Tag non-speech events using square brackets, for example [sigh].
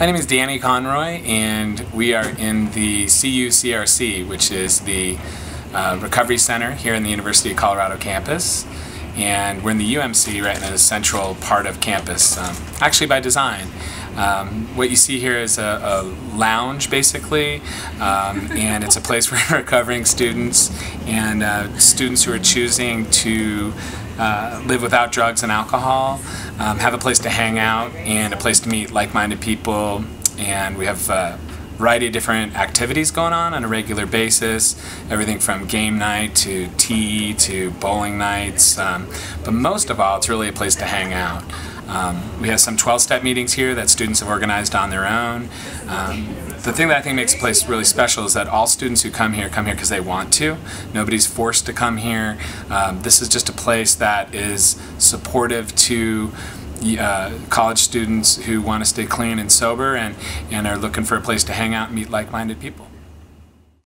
My name is Danny Conroy, and we are in the CU-CRC, which is the uh, Recovery Center here in the University of Colorado campus. And we're in the UMC, right in the central part of campus, um, actually by design. Um, what you see here is a, a lounge, basically, um, and it's a place [laughs] for recovering students and uh, students who are choosing to uh, live without drugs and alcohol, um, have a place to hang out and a place to meet like-minded people. And we have a variety of different activities going on on a regular basis, everything from game night to tea to bowling nights. Um, but most of all, it's really a place to hang out. Um, we have some 12-step meetings here that students have organized on their own. Um, the thing that I think makes the place really special is that all students who come here come here because they want to. Nobody's forced to come here. Um, this is just a place that is supportive to uh, college students who want to stay clean and sober and, and are looking for a place to hang out and meet like-minded people.